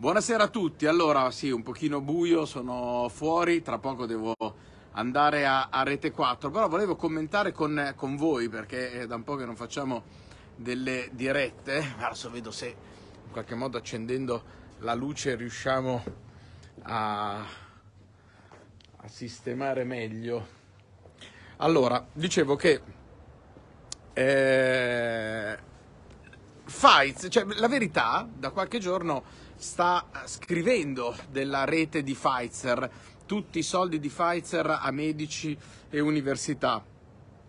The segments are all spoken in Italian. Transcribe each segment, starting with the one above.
Buonasera a tutti, allora sì, un pochino buio, sono fuori, tra poco devo andare a, a Rete 4, però volevo commentare con, con, voi perché è da un po' che non facciamo delle dirette, adesso vedo se in qualche modo accendendo la luce riusciamo a, a sistemare meglio. Allora, dicevo che eh, Fights, cioè la verità, da qualche giorno sta scrivendo della rete di Pfizer, tutti i soldi di Pfizer a medici e università.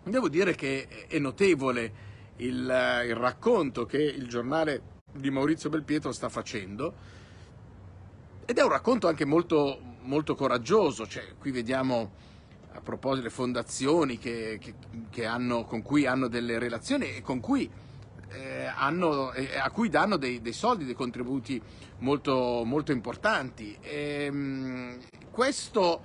Devo dire che è notevole il, il racconto che il giornale di Maurizio Belpietro sta facendo. Ed è un racconto anche molto, molto coraggioso, cioè, qui vediamo a proposito le fondazioni che, che, che hanno, con cui hanno delle relazioni e con cui eh, hanno, eh, a cui danno dei, dei, soldi, dei contributi molto, molto importanti. E, ehm, questo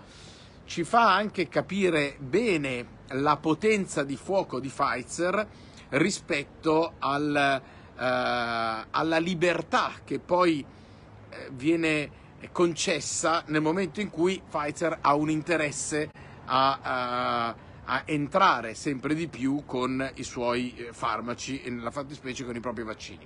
ci fa anche capire bene la potenza di fuoco di Pfizer rispetto al, eh, alla libertà che poi eh, viene concessa nel momento in cui Pfizer ha un interesse a, a a entrare sempre di più con i suoi eh, farmaci e nella fattispecie con i propri vaccini.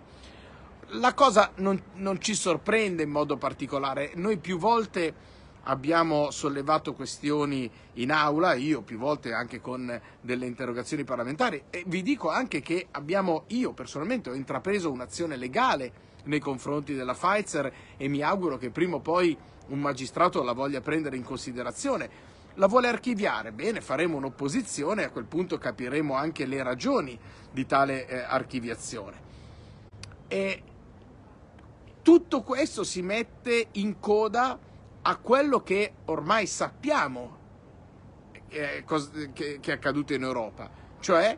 La cosa non, non ci sorprende in modo particolare, noi più volte abbiamo sollevato questioni in aula, io più volte anche con delle interrogazioni parlamentari e vi dico anche che abbiamo, io personalmente ho intrapreso un'azione legale nei confronti della Pfizer e mi auguro che prima o poi un magistrato la voglia prendere in considerazione la vuole archiviare? Bene, faremo un'opposizione e a quel punto capiremo anche le ragioni di tale eh, archiviazione. E tutto questo si mette in coda a quello che ormai sappiamo eh, che, che è accaduto in Europa, cioè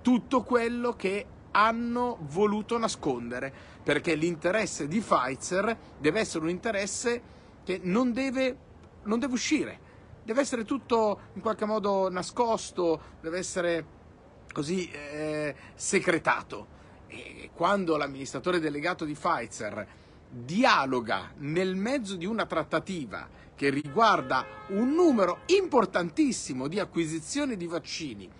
tutto quello che hanno voluto nascondere, perché l'interesse di Pfizer deve essere un interesse che non deve, non deve uscire deve essere tutto in qualche modo nascosto, deve essere così eh, secretato. E quando l'amministratore delegato di Pfizer dialoga nel mezzo di una trattativa che riguarda un numero importantissimo di acquisizioni di vaccini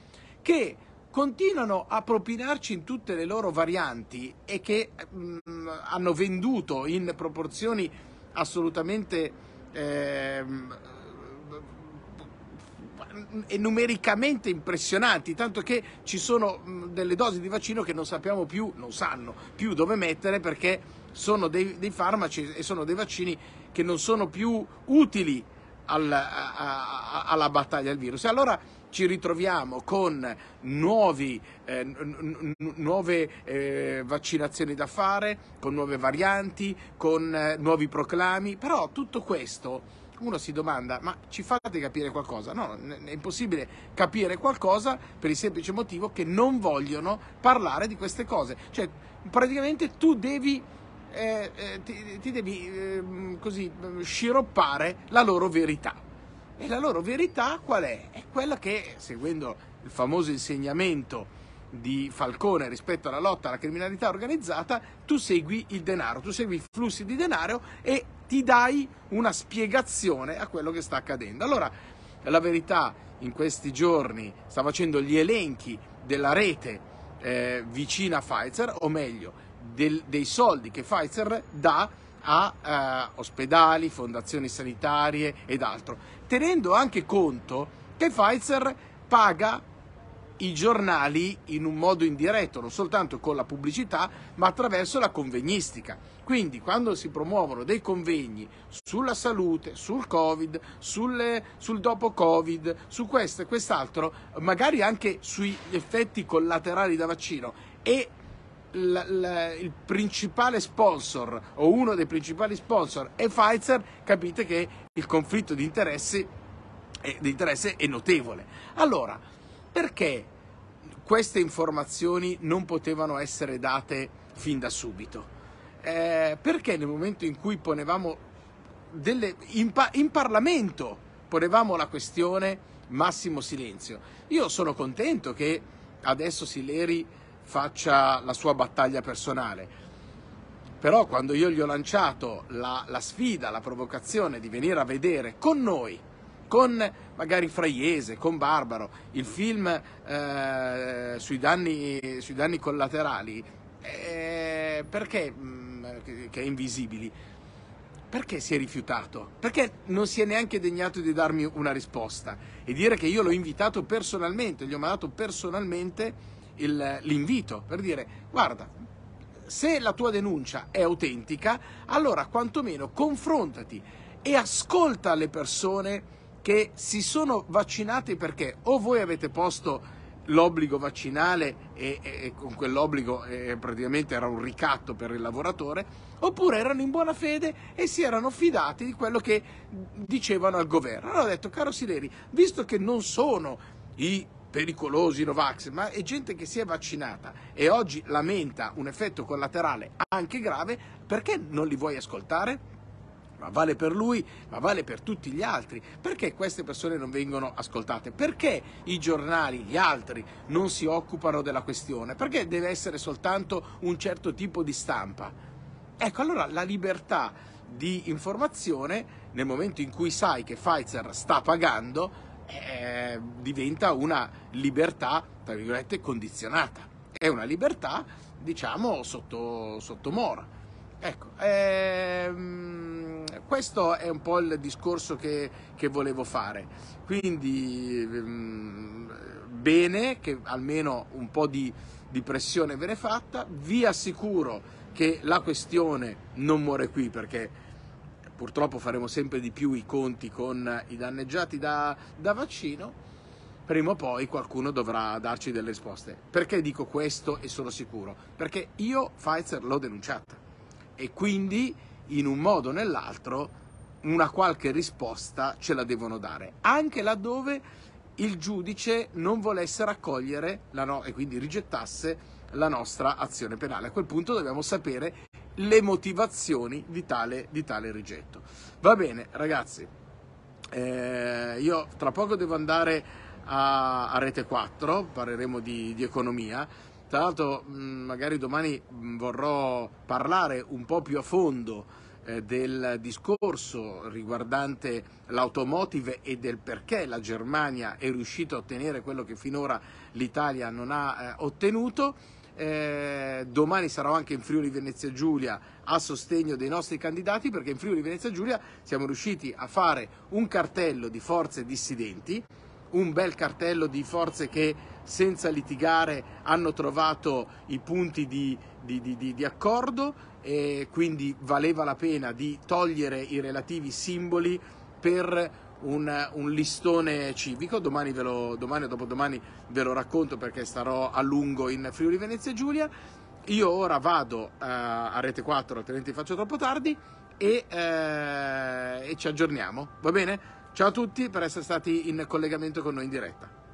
che continuano a propinarci in tutte le loro varianti e che mh, mm, hanno venduto in proporzioni assolutamente eh, numericamente impressionanti, tanto che ci sono delle dosi di vaccino che non sappiamo più, non sanno più dove mettere perché sono dei, dei farmaci e sono dei vaccini che non sono più utili al, a, a, alla battaglia al virus. E allora ci ritroviamo con nuovi, eh, nuove eh, vaccinazioni da fare, con nuove varianti, con eh, nuovi proclami, però tutto questo uno si domanda, ma ci fate capire qualcosa? No, è impossibile capire qualcosa per il semplice motivo che non vogliono parlare di queste cose. Cioè, praticamente tu devi, eh, eh, ti, ti, devi eh, così sciroppare la loro verità. E la loro verità qual è? È quella che, seguendo il famoso insegnamento di Falcone rispetto alla lotta alla criminalità organizzata, tu segui il denaro, tu segui i flussi di denaro e ti dai una spiegazione a quello che sta accadendo. Allora, la verità in questi giorni sta facendo gli elenchi della rete eh, vicina a Pfizer, o meglio, del, dei soldi che Pfizer dà a eh, ospedali, fondazioni sanitarie ed altro, tenendo anche conto che Pfizer paga i giornali in un modo indiretto, non soltanto con la pubblicità, ma attraverso la convegnistica. Quindi quando si promuovono dei convegni sulla salute, sul Covid, sulle, sul dopo Covid, su questo e quest'altro, magari anche sugli effetti collaterali da vaccino e l, l, il principale sponsor o uno dei principali sponsor è Pfizer, capite che il conflitto di interessi è, di interesse è notevole. Allora, perché queste informazioni non potevano essere date fin da subito? Eh, perché nel momento in cui ponevamo delle, in, in Parlamento ponevamo la questione massimo silenzio. Io sono contento che adesso Sileri faccia la sua battaglia personale. Però quando io gli ho lanciato la, la sfida, la provocazione di venire a vedere con noi, con magari Fraiese, con Barbaro, il film eh, sui, danni, sui, danni, collaterali, eh, perché mm, che è invisibili? Perché si è rifiutato? Perché non si è neanche degnato di darmi una risposta e dire che io l'ho invitato personalmente, gli ho mandato personalmente l'invito per dire guarda, se la tua denuncia è autentica, allora quantomeno confrontati e ascolta le persone che si sono vaccinate perché o voi avete posto l'obbligo vaccinale e, e, e con quell'obbligo eh, praticamente era un ricatto per il lavoratore, oppure erano in buona fede e si erano fidati di quello che dicevano al governo. Allora ho detto, caro Sileri, visto che non sono i pericolosi Novax, ma è gente che si è vaccinata e oggi lamenta un effetto collaterale anche grave, perché non li vuoi ascoltare? Ma vale per lui, ma vale per tutti gli altri. Perché queste persone non vengono ascoltate? Perché i giornali, gli altri, non si occupano della questione? Perché deve essere soltanto un certo tipo di stampa? Ecco, allora la libertà di informazione, nel momento in cui sai che Pfizer sta pagando, eh, diventa una libertà, tra virgolette, condizionata. È una libertà, diciamo, sotto, sotto mora. Ecco, ehm, questo è un po' il discorso che, che volevo fare. Quindi, ehm, bene che almeno un po' di, di pressione viene fatta. Vi assicuro che la questione non muore qui perché purtroppo faremo sempre di più i conti con i danneggiati da, da vaccino, prima o poi qualcuno dovrà darci delle risposte. Perché dico questo e sono sicuro? Perché io Pfizer l'ho denunciata e quindi in un modo o nell'altro una qualche risposta ce la devono dare, anche laddove il giudice non volesse raccogliere no- e quindi rigettasse la nostra azione penale. A quel punto dobbiamo sapere le motivazioni di tale, di tale rigetto. Va bene, ragazzi, eh, io tra poco devo andare a, a Rete 4, parleremo di, di economia. Tra l'altro, mm, magari domani mm, vorrò parlare un po' più a fondo eh, del discorso riguardante l'automotive e del perché la Germania è riuscita a ottenere quello che finora l'Italia non ha eh, ottenuto. Eh, domani sarò anche in Friuli Venezia Giulia a sostegno dei nostri candidati perché in Friuli Venezia Giulia siamo riusciti a fare un cartello di forze dissidenti, un bel cartello di forze che senza litigare hanno trovato i punti di, di, di, di accordo e quindi valeva la pena di togliere i relativi simboli per un, un listone civico, domani, ve lo, domani o dopodomani ve lo racconto perché starò a lungo in Friuli Venezia Giulia. Io ora vado uh, a Rete 4, altrimenti faccio troppo tardi, e, uh, e ci aggiorniamo, va bene? Ciao a tutti per essere stati in collegamento con noi in diretta.